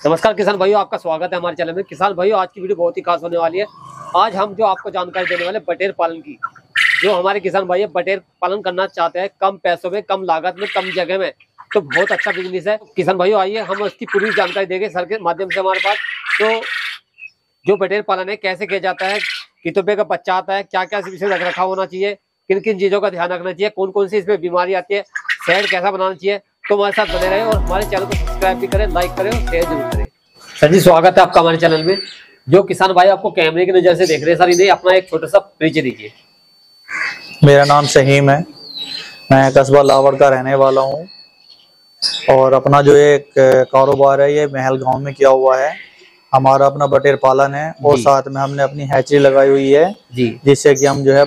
नमस्कार किसान भाइयों, आपका स्वागत है हमारे चैनल में। किसान भाइयों, आज की वीडियो बहुत ही खास होने वाली है। आज हम जो आपको जानकारी देने वाले बटेर पालन की। जो हमारे किसान भाई बटेर पालन करना चाहते हैं, कम पैसों में, कम लागत में, कम जगह में तो बहुत अच्छा बिज़नेस है। किसान भाइयों, आइए, हम उसकी पूरी जानकारी देंगे सर के माध्यम से हमारे पास। तो जो बटेर पालन है, कैसे किया जाता है कितने का बच्चा आता है क्या क्या इसमें रख रखा होना चाहिए किन किन चीज़ों का ध्यान रखना चाहिए कौन कौन सी इसमें बीमारी आती है शेड कैसा बनाना चाहिए तो हमारे साथ बने रहे और हमारे चैनल को सब्सक्राइब भी करें लाइक करें और शेयर ज़रूर करें। सर जी स्वागत है आपका हमारे चैनल में। जो किसान भाई आपको कैमरे की नज़र से देख रहे हैं सर इन्हें अपना एक छोटा सा परिचय दीजिए। मेरा नाम शहीम है। मैं कस्बा लावड़ का रहने वाला हूँ। और अपना जो एक कारोबार है ये महल गाँव में किया हुआ है। हमारा अपना बटेर पालन है और साथ में हमने अपनी हैचरी लगाई हुई है जी। जिससे कि हम जो है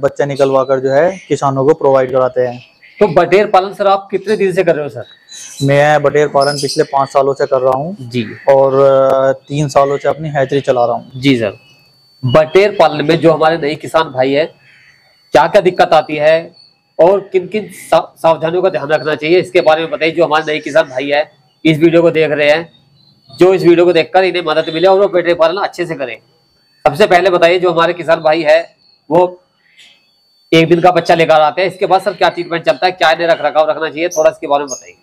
बच्चा निकलवा कर जो है किसानों को प्रोवाइड कराते हैं। तो बटेर पालन सर आप कितने दिन से कर रहे हो सर? मैं बटेर पालन पिछले पाँच सालों से कर रहा हूँ जी। और तीन सालों से अपनी हैचरी चला रहा हूँ। जी सर। बटेर पालन में जो हमारे नए किसान भाई है क्या क्या दिक्कत आती है और किन किन सावधानियों का ध्यान रखना चाहिए इसके बारे में बताइए जो हमारे नए किसान भाई है इस वीडियो को देख रहे हैं जो इस वीडियो को देखकर इन्हें मदद मिले और वो बटेर पालन अच्छे से करें। सबसे पहले बताइए जो हमारे किसान भाई है वो एक दिन का बच्चा लेकर आते हैं। इसके बाद सर, क्या ट्रीटमेंट चलता है? क्या इन्हें रख रखाव रखना चाहिए? थोड़ा इसके बारे में बताइए।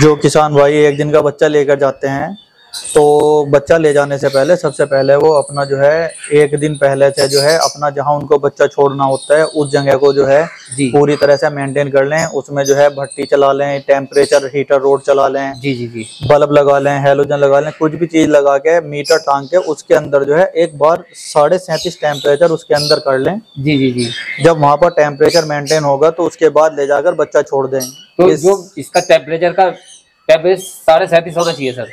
जो किसान भाई एक दिन का बच्चा लेकर जाते हैं तो बच्चा ले जाने से पहले सबसे पहले वो अपना जो है एक दिन पहले से जो है अपना जहाँ उनको बच्चा छोड़ना होता है उस जगह को जो है पूरी तरह से मेंटेन कर लें। उसमें जो है भट्टी चला लें टेम्परेचर हीटर रोड चला लें जी जी जी। बल्ब लगा लें हेलोजन लगा लें कुछ भी चीज़ लगा के मीटर टांग के उसके अंदर जो है एक बार साढ़े सैंतीस टेम्परेचर उसके अंदर कर लें। जी जी जी। जब वहाँ पर टेम्परेचर मेंटेन होगा तो उसके बाद ले जाकर बच्चा छोड़ दें। तो इस- जो इसका टेम्परेचर का टेम्परेचर साढ़े सैंतीस होना चाहिए सर।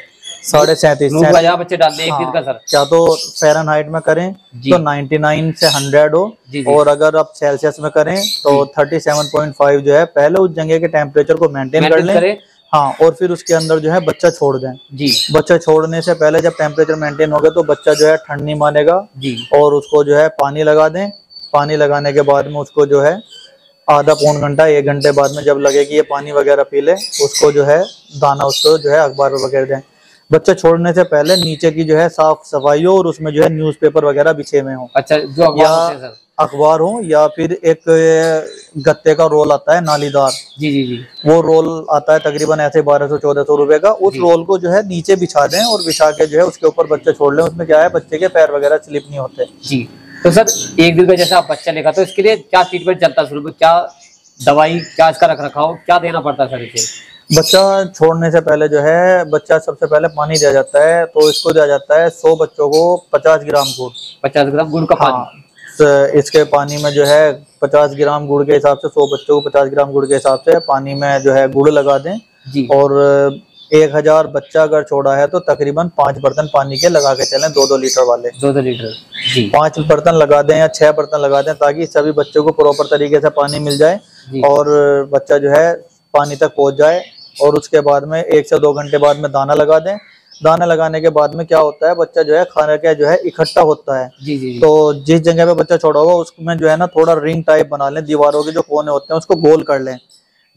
साढ़े सैंतीस रूम का जहाँ बच्चे डालने एक दिन का सर। या तो फेरनहाइट में करें। तो 99 से 100 हो। जी, जी। और अगर आप सेल्सियस में करें तो 37.5 जो है पहले उस जगह के टेम्परेचर को मेंटेन कर लें। हाँ और फिर उसके अंदर जो है बच्चा छोड़ दें। जी। बच्चा छोड़ने से पहले जब टेम्परेचर मेंटेन हो गया तो बच्चा जो है ठंड नहीं मानेगा। जी। और उसको जो है पानी लगा दें। पानी लगाने के बाद में उसको जो है आधा पौन घंटा एक घंटे बाद में जब लगे कि ये पानी वगैरह पी ले उसको जो है दाना उसको जो है अखबार वगैरह दें। बच्चा छोड़ने से पहले नीचे की जो है साफ़ सफ़ाई हो और उसमें जो है न्यूज़पेपर वगैरह बिछे हुए हों। अच्छा जो अखबार हैं अखबार हो या फिर एक गत्ते का रोल आता है नालीदार। जी जी जी। वो रोल आता है तकरीबन ऐसे बारह सौ चौदह सौ रुपए का। उस रोल को जो है नीचे बिछा दें और बिछा के जो है उसके ऊपर बच्चा छोड़ लें। उसमें क्या है बच्चे के पैर वगैरह स्लिप नहीं होते। जी। तो सर एक दिन का जैसे आप बच्चा लेगा तो इसके लिए क्या ट्रीटमेंट चलता है शुरू में क्या दवाई क्या इसका रख रखाव क्या देना पड़ता है सर इसे? बच्चा छोड़ने से पहले जो है बच्चा सबसे पहले पानी दिया जाता है तो इसको दिया जाता है सौ बच्चों को पचास ग्राम गुड़। पचास ग्राम गुड़ का हाँ पानी स- इसके पानी में जो है पचास ग्राम गुड़ के हिसाब से सौ बच्चों को पचास ग्राम गुड़ के हिसाब से पानी में जो है गुड़ लगा दें। और एक हज़ार बच्चा अगर छोड़ा है तो तकरीबन पाँच बर्तन पानी के लगा के चलें दो दो लीटर वाले। दो दो लीटर जी। पाँच बर्तन लगा दें या छह बर्तन लगा दें ताकि सभी बच्चों को प्रॉपर तरीके से पानी मिल जाए और बच्चा जो है पानी तक पहुँच जाए। और उसके बाद में एक से दो घंटे बाद में दाना लगा दें। दाना लगाने के बाद में क्या होता है बच्चा जो है खाने का जो है इकट्ठा होता है। जी जी तो जिस जगह पे बच्चा छोड़ा होगा उसमें जो है ना थोड़ा रिंग टाइप बना लें दीवारों के जो कोने होते हैं उसको गोल कर लें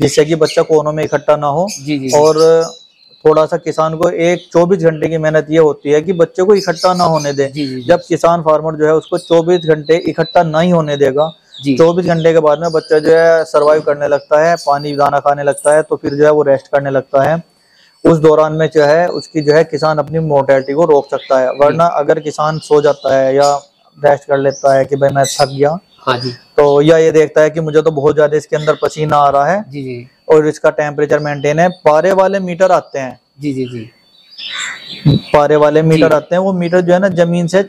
जिससे कि बच्चा कोनों में इकट्ठा ना हो। जी जी और थोड़ा सा किसान को एक चौबीस घंटे की मेहनत ये होती है कि बच्चे को इकट्ठा ना होने दे। जब किसान फार्मर जो है उसको 24 घंटे इकट्ठा नहीं होने देगा 24 घंटे के बाद में बच्चा जो है सरवाइव करने लगता है पानी दाना खाने लगता है तो फिर जो है वो रेस्ट करने लगता है। उस दौरान में जो है उसकी जो है किसान अपनी मोर्टेलिटी को रोक सकता है। वरना अगर किसान सो जाता है या रेस्ट कर लेता है कि भाई मैं थक गया हाँ जी। तो या ये देखता है कि मुझे तो बहुत ज़्यादा इसके अंदर पसीना आ रहा है जी जी। और इसका टेम्परेचर मेंटेन है। पारे वाले मीटर आते हैं। जी जी जी। पारे वाले मीटर आते हैं। वो मीटर जो है ना ज़मीन से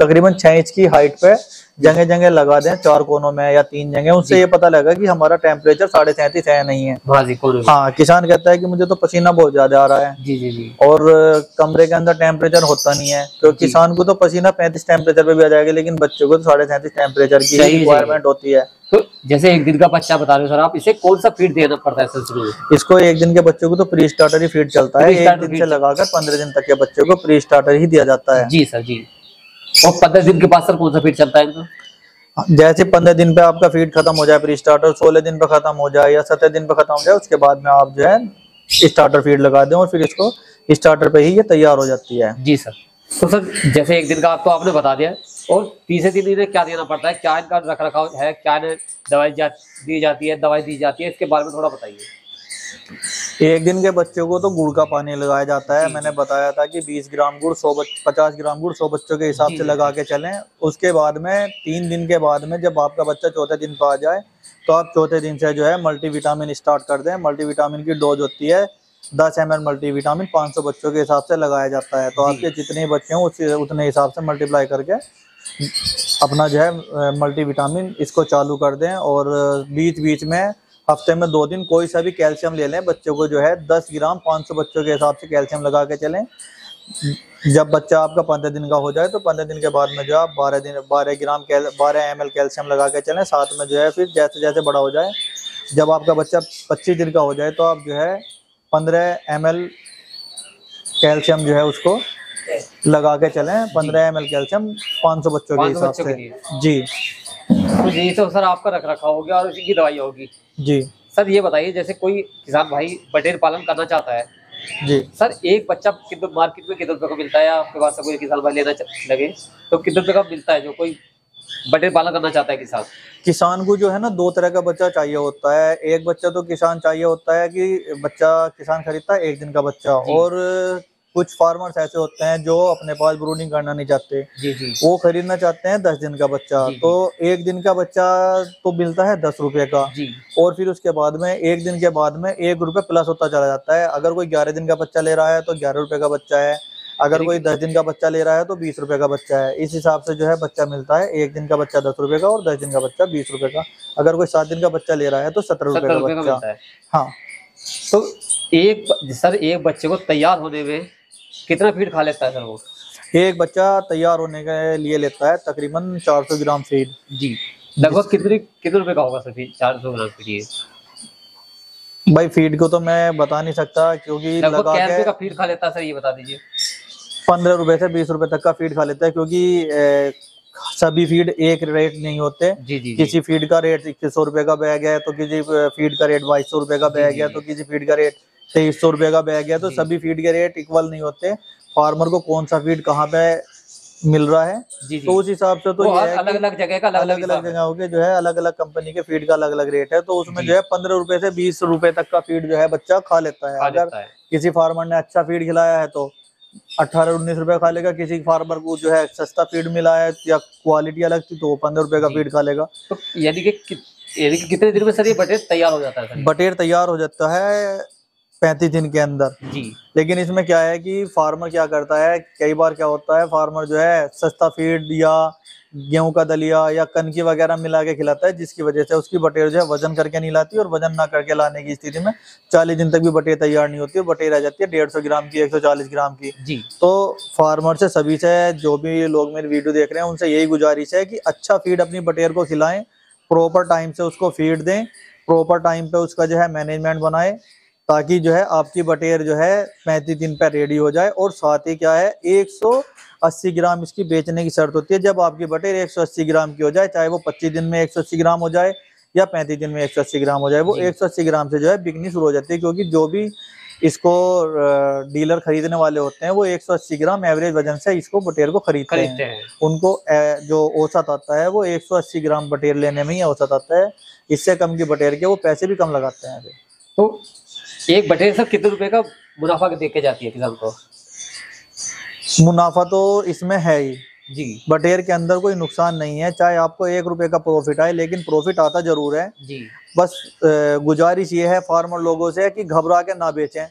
तकरीबन छह इंच की हाइट पे जगह जगह लगा दें चार कोनों में या तीन जगह उससे ये पता लगेगा कि हमारा टेम्परेचर साढ़े सैंतीस है नहीं है। हाँ हाँ किसान कहता है कि मुझे तो पसीना बहुत ज़्यादा आ रहा है। जी जी जी। और कमरे के अंदर टेम्परेचर होता नहीं है तो किसान को तो पसीना पैंतीस टेम्परेचर पे भी आ जाएगा लेकिन बच्चों को तो साढ़े सैंतीस टेम्परेचर की। रिक्वायरमेंट होती है। तो जैसे एक दिन का बच्चा बता रहे हो सर आप इसे कौन सा फ़ीड देना पड़ता है सर शुरू इसको एक दिन के बच्चों को तो प्री स्टार्टर ही फ़ीड चलता है एक दिन से लगाकर पंद्रह दिन तक के बच्चों को प्री स्टार्टर ही दिया जाता है। जी सर जी। और पंद्रह दिन के बाद सर कौन सा फ़ीड चलता है इनको? जैसे पंद्रह दिन पे आपका फ़ीड खत्म हो जाए फिर स्टार्टर सोलह दिन पे खत्म हो जाए या सत्रह दिन पे खत्म हो जाए उसके बाद में आप जो है स्टार्टर फ़ीड लगा दें और फिर इसको स्टार्टर पे ही ये तैयार हो जाती है। जी सर। तो सर जैसे एक दिन का आपको आपने बता दिया और तीसरे दिन इन्हें क्या देना पड़ता है? क्या इनका रख रखाव है? क्या इन्हें दवाई जा, दी जाती है दवाई दी जाती है? इसके बारे में थोड़ा बताइए। एक दिन के बच्चों को तो गुड़ का पानी लगाया जाता है। मैंने बताया था कि 20 ग्राम गुड़ 100 पचास ग्राम गुड़ 100 बच्चों के हिसाब से लगा के चलें। उसके बाद में तीन दिन के बाद में जब आपका बच्चा चौथे दिन पर आ जाए तो आप चौथे दिन से जो है मल्टीविटामिन स्टार्ट कर दें। मल्टीविटामिन की डोज होती है दस एम एल मल्टीविटामिन पाँच सौ बच्चों के हिसाब से लगाया जाता है। तो आपके जितने बच्चे हों उस उतने हिसाब से मल्टीप्लाई करके अपना जो है मल्टीविटामिन इसको चालू कर दें और बीच बीच में हफ़्ते में दो दिन कोई सा भी कैल्शियम ले लें बच्चों को जो है दस ग्राम पाँच सौ बच्चों के हिसाब से कैल्शियम लगा के चलें। जब बच्चा आपका पंद्रह दिन का हो जाए तो पंद्रह दिन के बाद में जो आप बारह दिन बारह ग्राम कैल बारह एमएल कैल्शियम लगा के चलें साथ में जो है फिर जैसे जैसे बड़ा हो जाए। जब आपका बच्चा पच्चीस दिन का हो जाए तो आप जो है पंद्रह एम कैल्शियम जो है उसको लगा के चलें पंद्रह एम कैल्शियम पाँच सौ बच्चों के हिसाब से। जी। तो यही तो सर आपका रख रखा हो गया और उसी की दवाई होगी। जी। सर ये बताइए जैसे कोई किसान भाई बटेर पालन करना चाहता है जी। सर एक बच्चा कितने मार्केट में कितने रुपए का मिलता है आपके पास कोई किसान भाई लेना लगे तो कितने रुपए का मिलता है जो कोई बटेर पालन करना चाहता है किसान? किसान को जो है ना दो तरह का बच्चा चाहिए होता है। एक बच्चा तो किसान चाहिए होता है कि बच्चा किसान खरीदता है एक दिन का बच्चा। और कुछ फार्मर्स ऐसे होते हैं जो अपने पास ब्रूडिंग करना नहीं चाहते। जी जी। वो खरीदना चाहते हैं दस दिन का बच्चा। तो एक दिन का बच्चा तो मिलता है दस रुपए का। जी। और फिर उसके बाद में एक दिन के बाद में एक रुपए प्लस होता चला जाता है। अगर कोई ग्यारह दिन का बच्चा ले रहा है तो ग्यारह रुपए का बच्चा है। अगर कोई दस दिन का बच्चा ले रहा है तो बीस रुपए का बच्चा है। इस हिसाब से जो है बच्चा मिलता है। एक दिन का बच्चा दस रुपए का और दस दिन का बच्चा बीस रुपए का। अगर कोई सात दिन का बच्चा ले रहा है तो सत्रह रुपए का बच्चा। हाँ। तो एक सर एक बच्चे को तैयार होने में कितना फ़ीड खा लेता है सर वो? एक बच्चा तैयार होने के लिए लेता है तकरीबन 400 ग्राम फ़ीड। जी। लगभग कितने कितने रुपए का होगा सर फ़ीड? चार सौ ग्राम फ़ीड ये। भाई फ़ीड को तो मैं बता नहीं सकता क्योंकि लगा के का फ़ीड खा लेता है सर ये बता दीजिए। पंद्रह रुपए से बीस रुपए तक का फ़ीड खा लेता है क्योंकि सभी फ़ीड एक रेट नहीं होते। जी जी किसी फ़ीड का रेट इक्कीस सौ रुपए का बैग है तो किसी फ़ीड का रेट बाईस सौ रुपए का बैग है तो किसी फ़ीड का रेट तेईस सौ रुपए का बैग है तो सभी फ़ीड के रेट इक्वल नहीं होते। फार्मर को कौन सा फ़ीड कहाँ पे मिल रहा है? जी जी। तो उस हिसाब से तो ये अलग अलग जगह का अलग अलग जगहों के जो है अलग अलग कंपनी के फ़ीड का अलग अलग रेट है तो उसमें जो। है पंद्रह रुपए से बीस रुपए तक का फ़ीड जो है बच्चा खा लेता है। अगर किसी फार्मर ने अच्छा फ़ीड खिलाया है तो अठारह उन्नीस रुपए खा लेगा किसी फार्मर को जो है सस्ता फ़ीड मिला है या क्वालिटी अलग थी तो वो पंद्रह रुपए का फ़ीड खा लेगा। तो यानी कि यानी कि कितने दिन में सर ये बटेर तैयार हो जाता है बटेर तैयार हो जाता है पैंतीस दिन के अंदर। जी। लेकिन इसमें क्या है कि फार्मर क्या करता है कई बार क्या होता है फार्मर जो है सस्ता फ़ीड या गेहूँ का दलिया या कनकी वगैरह मिला के खिलाता है जिसकी वजह से उसकी बटेर जो है वज़न करके नहीं लाती और वज़न ना करके लाने की स्थिति में चालीस दिन तक भी बटेर तैयार नहीं होती है बटेर आ जाती है डेढ़ सौ ग्राम की एक सौ चालीस ग्राम की। जी। तो फार्मर से सभी से जो भी लोग मेरी वीडियो देख रहे हैं उनसे यही गुजारिश है कि अच्छा फ़ीड अपनी बटेर को खिलाएँ प्रॉपर टाइम से उसको फ़ीड दें प्रॉपर टाइम पे उसका जो है मैनेजमेंट बनाए ताकि जो है आपकी बटेर जो है पैंतीस दिन पर रेडी हो जाए और साथ ही क्या है 180 ग्राम इसकी बेचने की शर्त होती है। जब आपकी बटेर 180 ग्राम की हो जाए चाहे वो 25 दिन में 180 ग्राम हो जाए या 35 दिन में 180 ग्राम हो जाए वो 180 ग्राम से जो है बिकनी शुरू हो जाती है क्योंकि जो भी इसको डीलर खरीदने वाले होते हैं वो 180 ग्राम एवरेज वज़न से इसको बटेर को खरीदते, हैं।, हैं। उनको जो औसत आता है वो 180 ग्राम बटेर लेने में ही औसत आता है। इससे कम की बटेर के वो पैसे भी कम लगाते हैं। तो एक बटेर सर कितने रुपए का मुनाफा दे के जाती है किसान को? मुनाफा तो इसमें है ही। जी। बटेर के अंदर कोई नुकसान नहीं है चाहे आपको एक रुपए का प्रॉफिट आए लेकिन प्रॉफिट आता ज़रूर है। जी। बस गुजारिश ये है फार्मर लोगों से कि घबरा के ना बेचें।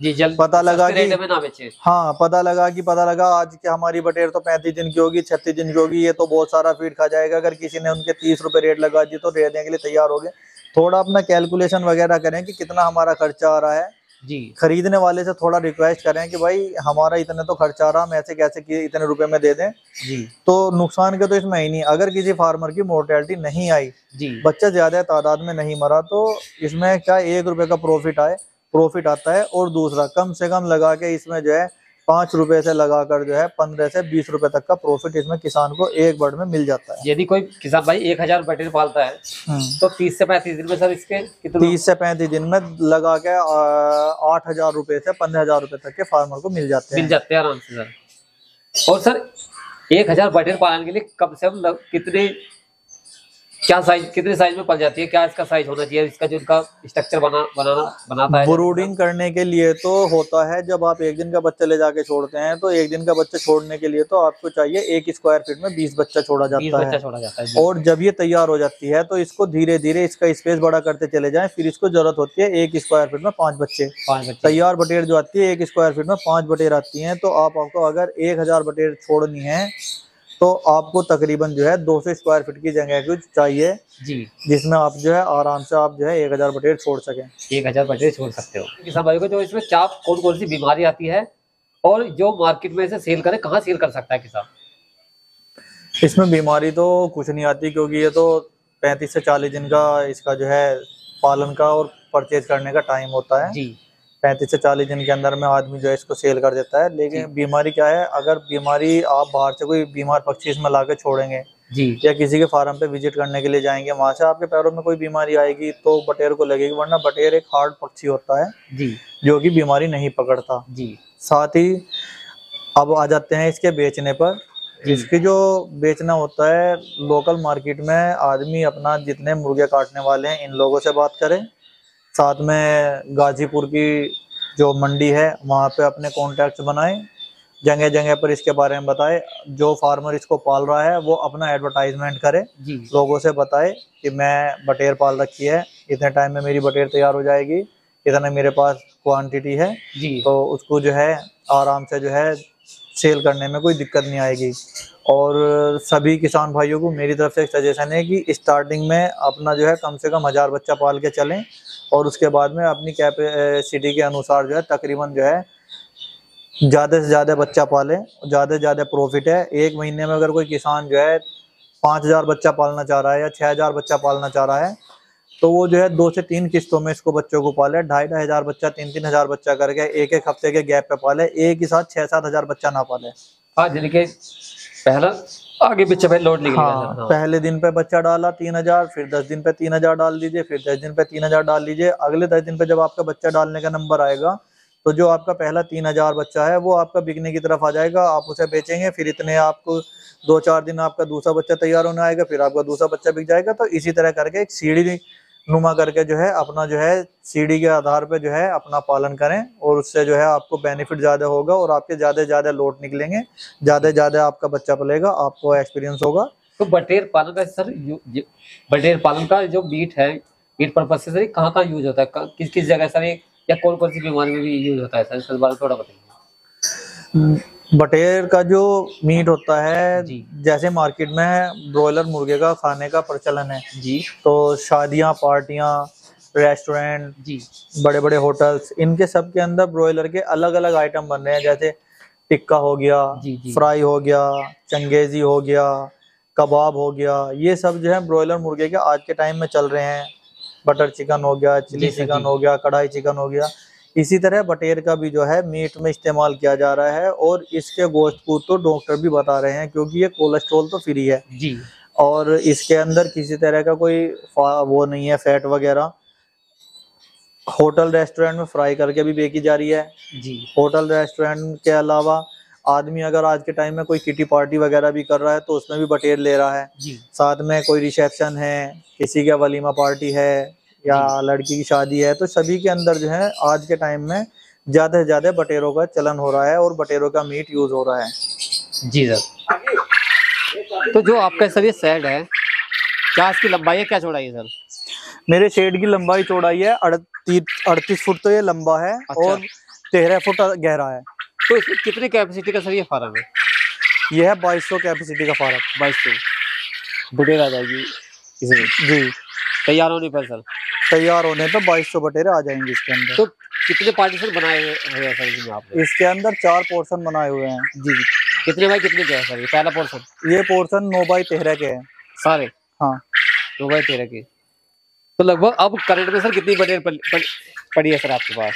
जी जल्द पता लगा कि ना बेचे। हाँ पता लगा कि पता लगा आज की हमारी बटेर तो पैंतीस दिन की होगी छत्तीस दिन की होगी ये तो बहुत सारा फ़ीड खा जाएगा। अगर किसी ने उनके तीस रुपए रेट लगा दी तो देने के लिए तैयार हो गए। थोड़ा अपना कैलकुलेशन वगैरह करें कि कितना हमारा खर्चा आ रहा है। जी। खरीदने वाले से थोड़ा रिक्वेस्ट करें कि भाई हमारा इतने तो खर्चा आ रहा हम ऐसे कैसे कि इतने रुपए में दे दें। जी। तो नुकसान के तो इसमें ही नहीं। अगर किसी फार्मर की मोर्टेलिटी नहीं आई जी। बच्चा ज़्यादा तादाद में नहीं मरा तो इसमें क्या एक रुपए का प्रॉफिट आए प्रॉफिट आता है और दूसरा कम से कम लगा के इसमें जो है पाँच रुपए से लगाकर जो है पंद्रह से बीस रुपए तक का प्रॉफिट इसमें किसान को एक बर्ड में मिल जाता है। यदि कोई किसान भाई एक हज़ार बटेर पालता है हम्म। तो तीस से पैंतीस दिन में सर इसके कितने तीस से पैंतीस दिन में लगा के आठ हज़ार रुपए से पंद्रह हज़ार रुपए तक के फार्मर को मिल जाते हैं। मिल जाते हैं आराम से सर। और सर एक हज़ार बटेर पालन के लिए कम से कम कितने क्या साइज़ कितने साइज़ में पल जाती है? क्या इसका साइज़ होना चाहिए? इसका जो इनका स्ट्रक्चर बना बनाना बनाता है? ब्रूडिंग करने के लिए तो होता है जब आप एक दिन का बच्चा ले जाके छोड़ते हैं तो एक दिन का बच्चा छोड़ने के लिए तो आपको चाहिए एक स्क्वायर फीट में बीस बच्चा छोड़ा जाता बच्चा है। छोड़ा जाता है और जब ये तैयार हो जाती है तो इसको धीरे धीरे इसका स्पेस बड़ा करते चले जाए फिर इसको ज़रूरत होती है एक स्क्वायर फीट में पाँच बच्चे। तैयार बटेर जो आती है एक स्क्वायर फीट में पाँच बटेर आती है तो आप आपको अगर एक हज़ार बटेर छोड़नी है तो आपको तकरीबन जो है दो सौ स्क्वायर फीट की जगह कुछ चाहिए जी। जिसमें आप जो है आराम से आप जो है एक हज़ार बटेर छोड़ सकें। एक हज़ार बटेर छोड़ सकते हो। किसान भाई को जो इसमें चाप कौन कौन सी बीमारी आती है और जो मार्केट में इसे सेल करे कहाँ सेल कर सकता है किसान इसमें बीमारी तो कुछ नहीं आती क्योंकि ये तो पैंतीस से चालीस दिन का इसका जो है पालन का और परचेज करने का टाइम होता है। जी। पैंतीस से चालीस दिन के अंदर में आदमी जो है इसको सेल कर देता है। लेकिन बीमारी क्या है? अगर बीमारी आप बाहर से कोई बीमार पक्षी इसमें ला छोड़ेंगे जी। या किसी के फार्म पे विज़िट करने के लिए जाएँगे वहाँ से आपके पैरों में कोई बीमारी आएगी तो बटेर को लगेगी वरना बटेर एक हार्ड पक्षी होता है जी। जो कि बीमारी नहीं पकड़ता। जी। साथ ही अब आ जाते हैं इसके बेचने पर। इसकी जो बेचना होता है लोकल मार्केट में आदमी अपना जितने मुर्गे काटने वाले हैं इन लोगों से बात करें। साथ में गाजीपुर की जो मंडी है वहाँ पे अपने कॉन्टैक्ट बनाएँ जगह जगह पर इसके बारे में बताए। जो फार्मर इसको पाल रहा है वो अपना एडवर्टाइजमेंट करे। लोगों से बताए कि मैं बटेर पाल रखी है इतने टाइम में मेरी बटेर तैयार हो जाएगी इतना मेरे पास क्वांटिटी है। तो उसको जो है आराम से जो है सेल करने में कोई दिक्कत नहीं आएगी। और सभी किसान भाइयों को मेरी तरफ़ से एक सजेशन है कि स्टार्टिंग में अपना जो है कम से कम हज़ार बच्चा पाल के चलें और उसके बाद में अपनी कैपेसिटी के अनुसार जो है तकरीबन जो है ज़्यादा से ज़्यादा बच्चा पालें, ज़्यादा से ज़्यादा प्रॉफिट है। एक महीने में अगर कोई किसान जो है पाँच हज़ार बच्चा पालना चाह रहा है या छः हज़ार बच्चा पालना चाह रहा है तो वो जो है दो से तीन किस्तों में इसको बच्चों को पाले। ढाई ढाई हज़ार बच्चा, तीन तीन हज़ार बच्चा करके एक एक हफ़्ते के गैप पे पाले। एक ही साथ छः सात हज़ार बच्चा ना पाले। हाँ यानी कि पहला आगे पीछे भाई लोड निकल हाँ, पहले दिन पे बच्चा डाला तीन हज़ार फिर दस दिन पे तीन हज़ार डाल दीजिए फिर दस दिन पे तीन हज़ार डाल लीजिए अगले दस दिन पे जब आपका बच्चा डालने का नंबर आएगा तो जो आपका पहला तीन हज़ार बच्चा है वो आपका बिकने की तरफ़ आ जाएगा। आप उसे बेचेंगे फिर इतने आपको दो चार दिन आपका दूसरा बच्चा तैयार होने आएगा फिर आपका दूसरा बच्चा बिक जाएगा। तो इसी तरह करके एक सीढ़ी नुमा करके जो है अपना जो है सीढ़ी के आधार पे जो है अपना पालन करें और उससे जो है आपको बेनिफिट ज़्यादा होगा और आपके ज़्यादा से ज़्यादा लोट निकलेंगे ज़्यादा से ज़्यादा आपका बच्चा पलेगा आपको एक्सपीरियंस होगा। तो बटेर पालन का सर बटेर पालन का जो बीट है बीट पर्पज से सर ये कहाँ कहाँ यूज़ होता है? किस किस जगह सर या कौन कौन सी बीमारी में भी यूज़ होता है सर? इसके बारे में थोड़ा बताइए। बटेर का जो मीट होता है जैसे मार्केट में ब्रॉयलर मुर्गे का खाने का प्रचलन है। जी। तो शादियाँ पार्टियाँ रेस्टोरेंट जी। बड़े बड़े होटल्स इनके सब के अंदर ब्रॉयलर के अलग अलग आइटम बन रहे हैं जैसे टिक्का हो गया जी, जी। फ्राई हो गया चंगेजी हो गया कबाब हो गया ये सब जो है ब्रॉयलर मुर्गे के आज के टाइम में चल रहे हैं। बटर चिकन हो गया चिली चिकन हो गया कढ़ाई चिकन हो गया। इसी तरह बटेर का भी जो है मीट में इस्तेमाल किया जा रहा है और इसके गोश्त को तो डॉक्टर भी बता रहे हैं क्योंकि ये कोलेस्ट्रोल तो फ्री है। जी। और इसके अंदर किसी तरह का कोई वो नहीं है फैट वगैरह। होटल रेस्टोरेंट में फ्राई करके भी बेची जा रही है। जी। होटल रेस्टोरेंट के अलावा आदमी अगर आज के टाइम में कोई किटी पार्टी वगैरह भी कर रहा है तो उसमें भी बटेर ले रहा है। जी। साथ में कोई रिसेप्शन है किसी का वलीमा पार्टी है या लड़की की शादी है तो सभी के अंदर जो है आज के टाइम में ज़्यादा से ज़्यादा बटेरों का चलन हो रहा है और बटेरों का मीट यूज़ हो रहा है। जी सर। तो जो आपका सर ये सेड है क्या इसकी लंबाई है क्या चौड़ाई है सर? मेरे शेड की लंबाई चौड़ाई है अड़तीस फुट तो ये लंबा है अच्छा। और तेरह फुट गहरा है। तो इसमें कितनी कैपेसिटी का सर ये फार्म है? यह है बाईस सौ कैपेसिटी का फार्म बाईस सौ। बुटेर आ जाएगी इसमें। जी। तैयार होने पर सर? तैयार होने पे बाईस सौ बटेरे आ जाएँगे इसके अंदर। तो कितने पार्टीशन बनाए हुए हैं सर आपने इसके अंदर चार पोर्शन बनाए हुए हैं। जी जी। कितने बाई कितने के है सर? ये पहला पोर्शन ये पोर्शन नौ बाई तेरह के हैं। सारे? हाँ। दो बाई तेरह के। तो लगभग अब करंट में सर कितनी बटेर पड़ी है सर आपके पास?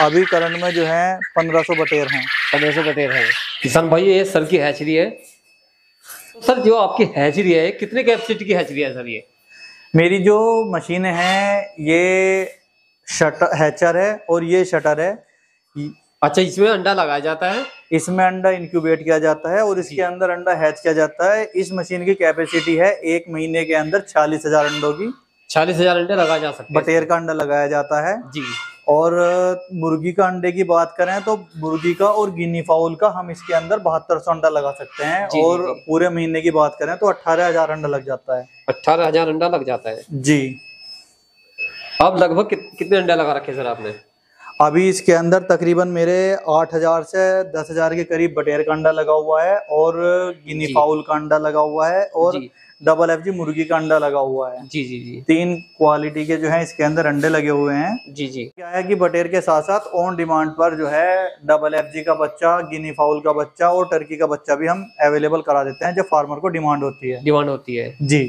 अभी करंट में जो है पंद्रह सौ बटेर हैं। पंद्रह सौ बटेर है। किसान भाई ये सर की हैचरी है। सर जो आपकी हैचरी है कितने कैपेसिटी की हैचरी है सर ये? मेरी जो मशीन है ये शटर हैचर है और ये शटर है। अच्छा इसमें अंडा लगाया जाता है? इसमें अंडा इंक्यूबेट किया जाता है और इसके अंदर अंडा हैच किया जाता है। इस मशीन की कैपेसिटी है एक महीने के अंदर चालीस हज़ार अंडों की। चालीस हज़ार अंडे लगाया जा सकते हैं। बटेर का अंडा लगाया जाता है। जी। और मुर्गी का अंडे की बात करें तो मुर्गी का और गिनी फाउल का हम इसके अंदर बहत्तर सौ अंडा लगा सकते हैं जी, और जी। पूरे महीने की बात करें तो अट्ठारह हज़ार अंडा लग जाता है। अट्ठारह हज़ार अंडा लग जाता है? जी। अब लगभग कित, कितने अंडा लगा रखे सर आपने? अभी इसके अंदर तकरीबन मेरे आठ हज़ार से दस हज़ार के करीब बटेर का अंडा लगा हुआ है और गिनी। फाउल का अंडा लगा हुआ है और डबल एफ़ जी मुर्गी का अंडा लगा हुआ है। जी जी जी। तीन क्वालिटी के जो है इसके अंदर अंडे लगे हुए हैं। जी जी। क्या है कि बटेर के साथ साथ ऑन डिमांड पर जो है डबल एफ़ जी का बच्चा गिनी फाउल का बच्चा और टर्की का बच्चा भी हम अवेलेबल करा देते हैं जब फार्मर को डिमांड होती है। डिमांड होती है। जी।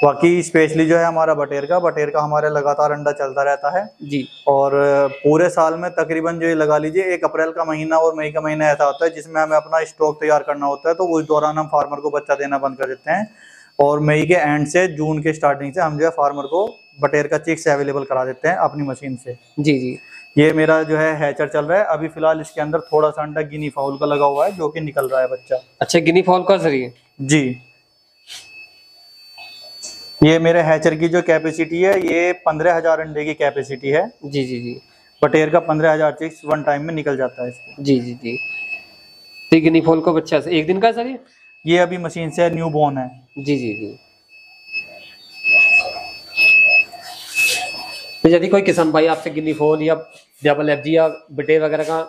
बाकी स्पेशली जो है हमारा बटेर का बटेर का हमारे लगातार अंडा चलता रहता है। जी। और पूरे साल में तकरीबन जो ये लगा लीजिए एक अप्रैल का महीना और मई का महीना ऐसा होता है जिसमें हमें अपना स्टॉक तैयार करना होता है तो उस दौरान हम फार्मर को बच्चा देना बंद कर देते हैं। और मई के एंड से जून के स्टार्टिंग से हम जो है फार्मर को बटेर का चिक्स अवेलेबल करा देते हैं अपनी मशीन से। जी जी। ये मेरा जो है हैचर चल रहा है। अभी फ़िलहाल इसके अंदर थोड़ा सा अंडा गिनी फाउल का लगा हुआ है जो कि निकल रहा है बच्चा। अच्छा गिनी फाउल का ज़रिए? जी। ये मेरे हैचर की जो कैपेसिटी है ये पंद्रह हज़ार अंडे की कैपेसिटी है। जी जी जी। बटेर का पंद्रह हज़ार चिक्स वन टाइम में निकल जाता है इसके। जी जी जी। तो गिनी फॉल का बच्चा एक दिन का सर ये? ये अभी मशीन से न्यू बॉर्न है। जी जी जी। तो यदि कोई किसान भाई आपसे गिनी फोल या डबल एफ़ जी या बटेर वगैरह का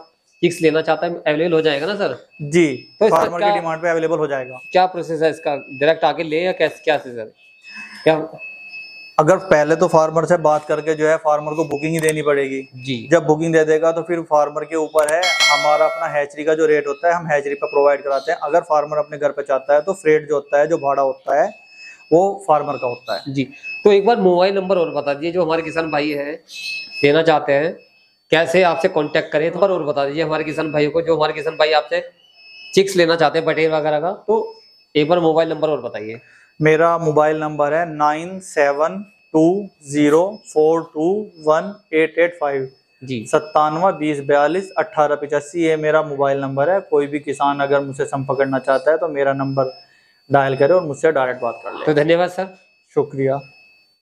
चिक्स लेना चाहता है अवेलेबल हो जाएगा ना सर? जी तो फार्मर की डिमांड पे अवेलेबल हो जाएगा। क्या प्रोसेस है इसका? डायरेक्ट आके ले या कैसे क्या से सर क्या? अगर पहले तो फार्मर से बात करके जो है फार्मर को बुकिंग ही देनी पड़ेगी। जी। जब बुकिंग दे देगा तो फिर फार्मर के ऊपर है हमारा अपना हैचरी का जो रेट होता है हम हैचरी पर प्रोवाइड कराते हैं। अगर फार्मर अपने घर पे चाहता है तो फ्रेट जो होता है जो भाड़ा होता है वो फार्मर का होता है। जी। तो एक बार मोबाइल नंबर और बता दीजिए जो हमारे किसान भाई हैं लेना चाहते हैं कैसे आपसे कॉन्टेक्ट करें तो और और बता दीजिए हमारे किसान भाइयों को जो हमारे किसान भाई आपसे चिक्स लेना चाहते हैं बटेर वगैरह का तो एक बार मोबाइल नंबर और बताइए। मेरा मोबाइल नंबर है nine seven two zero four two one eight eight five. जी। सत्तानवे बीस बयालीस अट्ठारह पिचासी ये मेरा मोबाइल नंबर है। कोई भी किसान अगर मुझसे संपर्क करना चाहता है तो मेरा नंबर डायल करे और मुझसे डायरेक्ट बात कर ले। तो धन्यवाद सर। शुक्रिया।